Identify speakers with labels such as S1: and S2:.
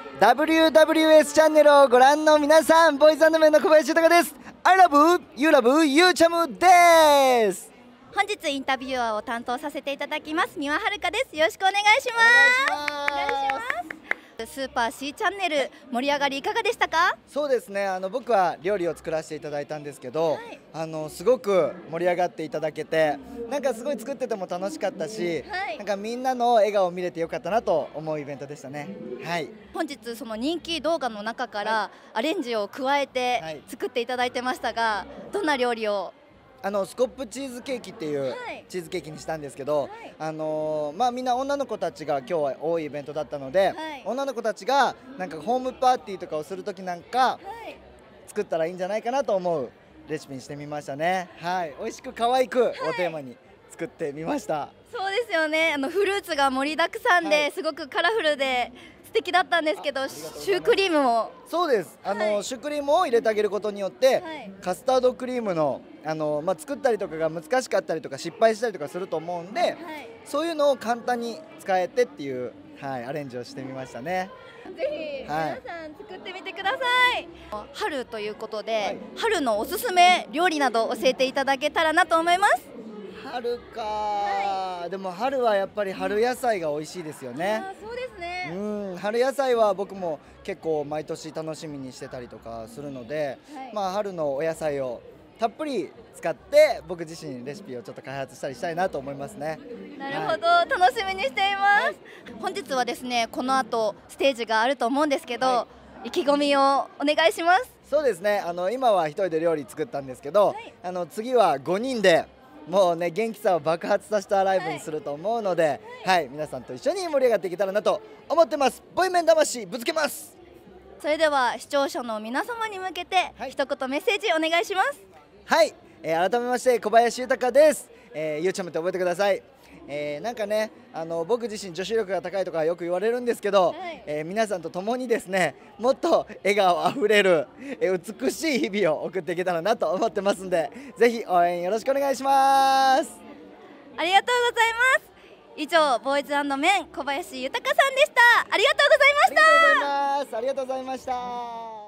S1: WWS チャンネルをご覧の皆さんボーイズメンの小林豊です。I love you love you チャムです。
S2: 本日インタビュアーを担当させていただきます三輪遥です。よろしくお願いします。お願いしますスーパー C チャンネル盛り上がりいかがでしたか？
S1: そうですね。あの僕は料理を作らせていただいたんですけど、はい、あのすごく盛り上がっていただけてなんかすごい作ってても楽しかったし、はい、なんかみんなの笑顔を見れてよかったなと思うイベントでしたね。はい。
S2: 本日その人気動画の中からアレンジを加えて作っていただいてましたが、どんな料理を
S1: あのスコップチーズケーキっていうチーズケーキにしたんですけど、はい、あのー、まあ、みんな女の子たちが今日は多いイベントだったので、はい、女の子たちがなんかホームパーティーとかをする時なんか作ったらいいんじゃないかなと思うレシピにしてみましたね。はい。美味しく可愛くをテーマに作ってみました、
S2: そうですよね。あのフルーツが盛りだくさんで、すごくカラフルで素敵だったんですけどシュークリームも
S1: そうです。あの、はい、シュークリームを入れてあげることによって、はい、カスタードクリームのあの、まあ、作ったりとかが難しかったりとか失敗したりとかすると思うんで、はい、そういうのを簡単に使えてっていう、はい、アレンジをしてみましたね。
S2: ぜひ皆さん作ってみてください、春ということで、春のおすすめ料理など教えていただけたらなと思います
S1: 春か、はい、でも春はやっぱり春野菜が美味しいですよね。
S2: そうですね。
S1: うん、春野菜は僕も結構毎年楽しみにしてたりとかするので、はい、まあ春のお野菜をたっぷり使って僕自身レシピをちょっと開発したりしたいなと思いますね。
S2: なるほど、はい、楽しみにしています、はい、本日はですねこの後ステージがあると思うんですけど、意気込みをお願いします。
S1: そうですね。あの今は一人で料理作ったんですけど、あの次は5人でもうね元気さを爆発させたライブにすると思うので、はい、はい、皆さんと一緒に盛り上がっていけたらなと思ってます。ボイメン魂ぶつけます。
S2: それでは視聴者の皆様に向けて、はい、一言メッセージお願いします。
S1: はい、えー、改めまして小林豊です、えー、ゆうちゃんもって覚えてください。えー、なんかねあの僕自身女子力が高いとかよく言われるんですけど、はい、えー、皆さんと共にですねもっと笑顔あふれる、えー、美しい日々を送っていけたらなと思ってますんでぜひ応援よろしくお願いします。
S2: ありがとうございます。以上ボーイズメン小林豊さんでした。ありがとうございました。
S1: ありがとうございます。ありがとうございました